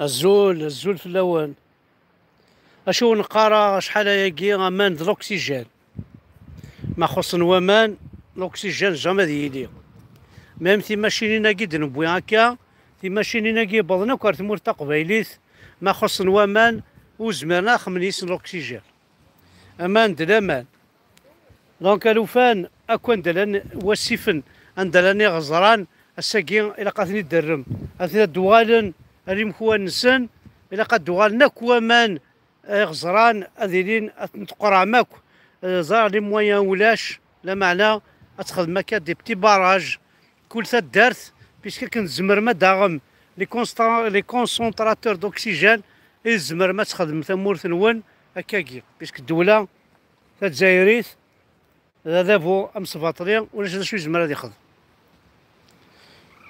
الزول الزول في اللون أشو نقرا شحال هياكي أمان الأكسجين. ما خص نوامان الأكسجين جامي ديالي ميم تي ماشينينا كي نبوي هكا تي ماشينينا كي بضنا كار تمور تقبايليت ما خص نوامان وزمرنا خمنيس الأكسجين. أمان دلامان دونك الوفان اكون دلان وسيفن اندلاني غزران الساكين إلى قاتني درم أثناء دوالن ريم خوان نسن إلى قد دوالنا كوامان آه، غزران أذيلين تقرا ماك آه، زار لي مويان ولاش لا معنى أتخذ مكا دي بتي باراج. كل ثلاث دارت بيسك كنزمر ما داغم. لي كونسترا لي كونسونطراتور دوكسيجين الزمر ما تخدم. ثمور نون هكاكي. بيسك الدولة تجايريت هذا فو أمس فاطري ولا شو يزمر هذا ياخذ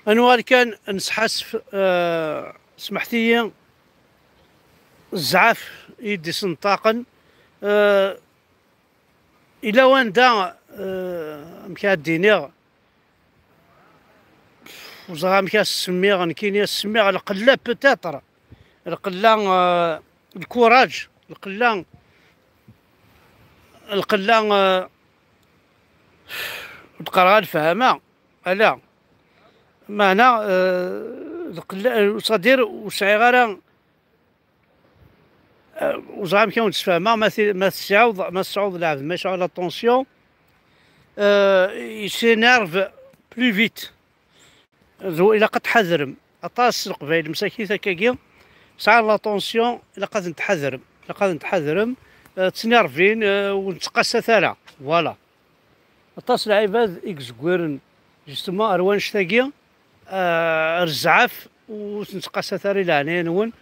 انوار كان نسحس أه سمحتي الزعاف يدي سنطاقا. أه إلى وين دا أه مكا الدينيغ وزغا مكا السميغ نكيني السميغ القلا بتاتر القلا أه الكوراج. القلا القلا أه تقرا الفهمه ألا معنى صدير وسعي غير وزعم كون تفهمها ما تسعود ما تسعود العبد ماشي على طونسيون يسينيرف بلو فيت. إلى قد حذرم أطاس القبائل مساكين هكاكي ساعة لا طونسيون إلى قد نتحذرم. إلى قد نتحذرم تسنيرفين ونتقاسى ثلا فوالا. أطاس العباد إكس كويرن جوستومون أروان شتاكي آه رزعف وتنتقاسى ثاري العناية نون.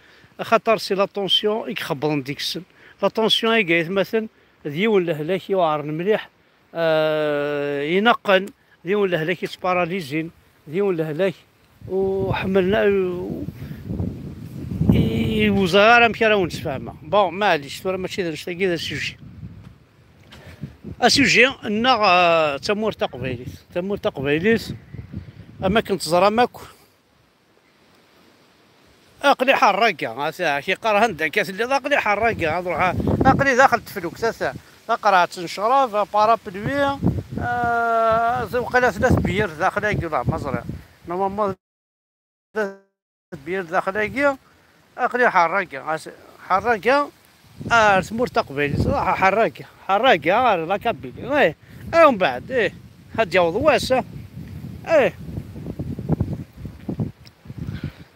خاطر سي لا طونسيون يخبطن ديك السن. لا طونسيون يقايت مثلا ديون لهلاك يوعرن مليح. آه ينقن ديون لهلاك يتباراليزين ديون لهلاك وحملنا وزغارة مكرا ونتفاهمة بون معليش تورا ماشي دا نشتاقي دا السوجي السوجي أنا تمور تقبيليت تمور تقبيليت أما كنت زرا ماكو. أقلي حراقة كي قرأ هندا كاس اللي أقلي حراقة أروح أقلي داخل تفلوك ثلاثة أقرأ تنشرف بارابلوي آه وقيلا ثلاث بير داخل هاكي ولا مزرعة نورمالمون ثلاث بير داخل هاكي أقلي حراقة حراقة آه تمور تقبيلي صراحة حراقة حراقة لا كابيلي إيه إيه ومن بعد إيه هاد يوض واسع. إيه.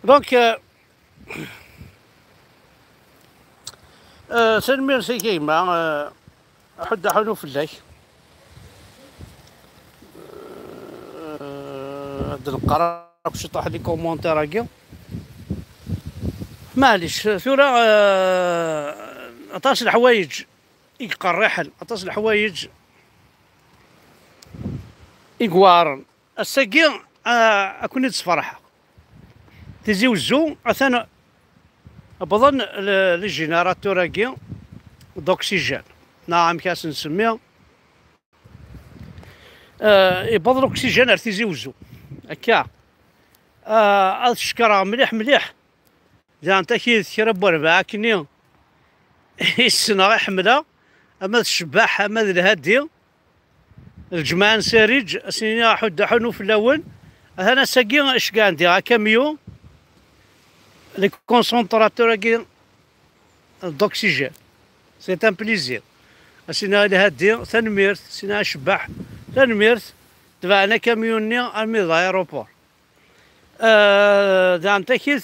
دونك سلمي سي كيما حد حلو في الليل هاد القرار باش يطيح لي كومونتير هكا معليش ثورة عطاش الحوايج يقرحل عطاش الحوايج يقوارن الساقي اكون نتصفرح تيزي وزو اثنا بظن لي جينيراتور هاكي دوكسيجين نعم كاس نسميها آه يبضل اكسجين ارتيزي وزو هكا. آه الشكرا مليح مليح. إذا أنت كي تكرا بوربعة كني السنة غي حملة. أما الشباح أما الهادي. الجماعة نساريج سنين حد حنو في الأول. أنا ساقي إش كان كاميو les concentrateurs d'oxygène. C'est un plaisir. سينا هادي تنميرت سينا شباح تنميرت تبعنا كاميوني ارمي الايروبور آه دعم تكيل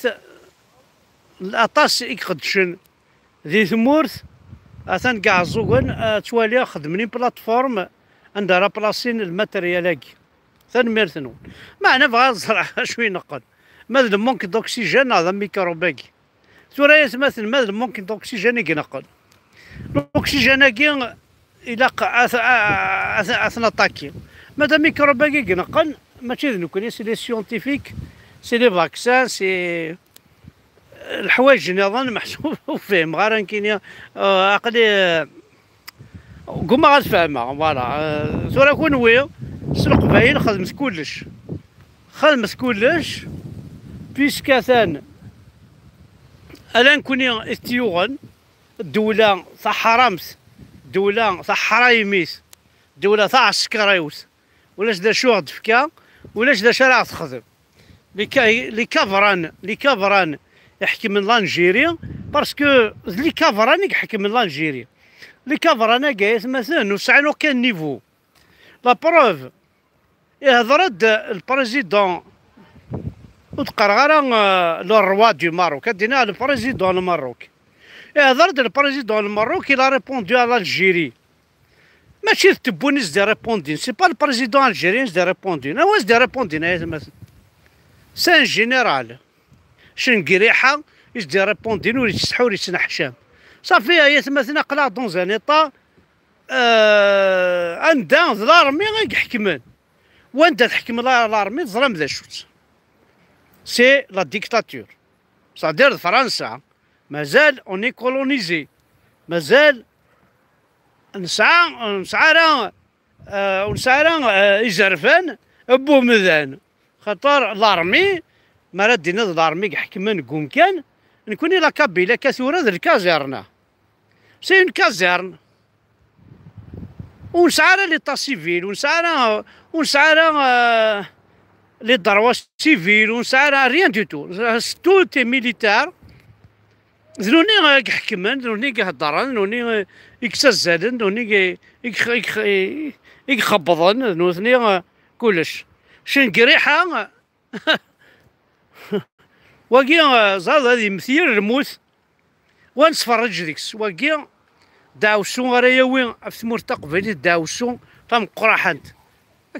الاطاس يقدشن ذي ثمورت اثن كاع الزوغن آه توالي خدمني بلاتفورم عندها بلاصين الماتريال تنميرت نون معنا بغا نزرع شوي نقد ماذا ممكن دوكسيجين هذا ميكروباكي ثورة يتمثل ماذا ممكن دوكسيجين ينقل الأكسجين كي إلى أثناء طاكي ماذا ميكروباكي ينقل ماشي ذنوك سي لي سيونتيفيك سي لي فاكسان سي الحوايج نظن محسوب وفهم غير كاين عقلي قوم غتفهمها. فوالا ثورة كون وي سلق باين خدمت كلش. خدمت كلش. بيسكا ثان ألان كوني إستيوغن الدولة تاع حرامت الدولة تاع حرايميت الدولة تاع عسكريوت ولاش دا شو دفكا ولاش دا شارع تخدم؟ لي كافران لي كافران يحكي من لانجيري باسكو لي كافران يحكي من لانجيري. لي كافران كايس مثلا وسعنا كان نيفو. لا بروف يهضرد البريزيدون وتقرا غير لو روا دو ماروك. ادينا البريزيدون الماروك يهضرد البريزيدون الماروك لا ريبوندو على الجيري. ماشي تبونيس دي ريبوندين. سي با البريزيدون الجيريان دي ريبوندين. هو دي ريبوندين. مثلا. سان جينيرال. شنقريحه يجدي ريبوندين ولي تسحو ولي تنحشام صافي هي تمثلنا قلع دون زان ايطا آه عندها لارمي يحكمن. وانت تحكم لارمي ظلم ذا شوت. سي لا ديكتاتور صادير فرنسا مازال اوني كولونيزي مازال نسعى نسعى راه ونسعى راه يزرفان بو مذان خاطر لارمي ما دينا لارمي يحكمن قوم كان نكوني لا كابيلا كثورة ذا الكازيرنا سي اون كازيرن ونسعى لي طا سيفيل ونسعى ونسعى لي دروا سيفيل ونسعى ريان دو تو تو تي ميليتار ذنوني يحكمن ذنوني يهضرن ذنوني يكسزلن ذنوني يخبضن ذنوني كلش شنقريحة واقي زاد هذه مثير الموت ونسفرج ديكس واقي داوسو راه يوي في ثمور تقبلي داوسو فم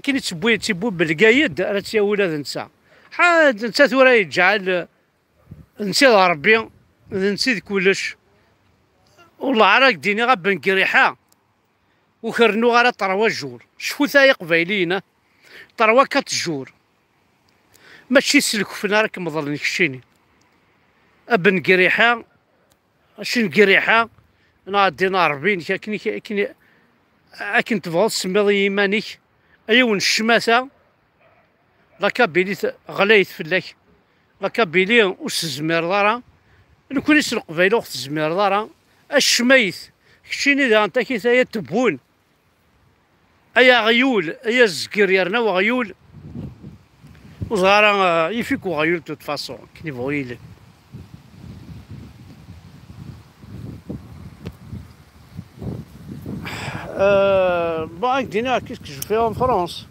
كاين تبوي تبوي بالقايد راه تيا ولاد نسا حاد نسا ثورا يجعل نسي ربي نسيت كلش والله راك ديني غا بنكريحه وخرنو غير طروا الجور شفو ثاي قبايلينا طروا كتجور ماشي سلكفنا راك مظلني كشيني ابن قريحه شن قريحه نادي ناربين كني كني اكن تبغى تسميض يمانيك ايون الشماسة لا بيلي غليت فلاك. لا بيلي وس زمير دارا. نكون يسرق فايلو وقت زمير دارا. الشميث. كشيني دا أنت كي ثايا تبون. ايا غيول ايا الزكير يرنا وغيول. وصغارا يفيكو غيول توت فاسون كني بغيلي Euh, bon, avec Dinard, qu'est-ce que je fais en France?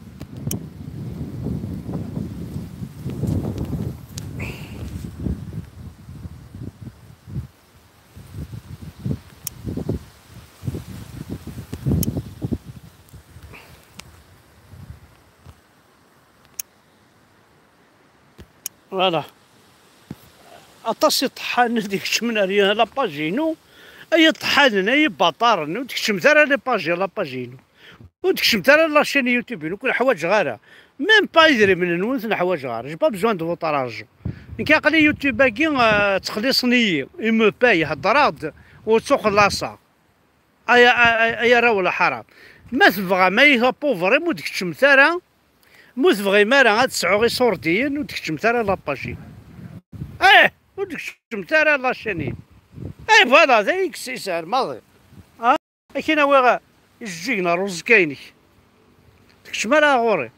Voilà. Atas i ṭeḥḥan deg tmena ryan la paġinu. أي طحان أي باطار وتكشم ثرا لي باجي لا باجينو. وتكشم ثرا لاشين يوتيوب وكل حوايج غارة. ميم با يدري من نونس الحوايج غارة جي با بزوان دو فوطراج كي قال يوتيوب كي تخلصني يمو باي هضرات وتسوق لاصا. أي أي راه ولا حرام. ما تبغى ما يها بوفري مو تكشم ثرا مو تبغي ما راه غي صورتين وتكشم ثرا لاباجي آه وتكشم ثرا لاشينين اي فوالا ذاك السيسار ماضي ها كاين ويغا يجينا رز كاينك تكشم على غوري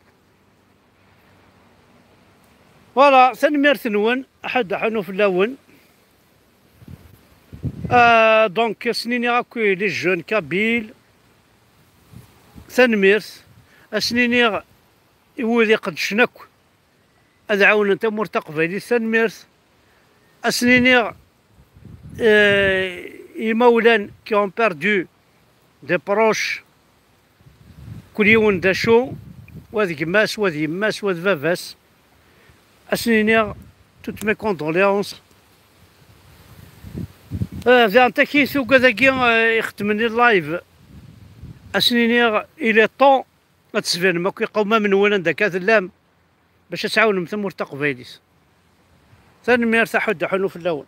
فوالا ثنمير نون احد حنو في اللون آه دونك سنيني غاكوي لي جون كابيل ثنميرت اسنيني يولي قد شنك هذا عاون انت مرتقبه ثنميرت اسنيني يمولان كي اون بيردو دي بروش كل يوم دا شو وهذ كماس وهذ يماس وهذ فافاس اسنينيغ توت مي كوندوليونس في انت كي سوق ذاكي يختمني اللايف اسنينيغ إلى طون تسفين ما كيقوم من وين داك اللام باش تعاون مثل مرتق فيديس ثاني ميرتاح حد حلو في الأول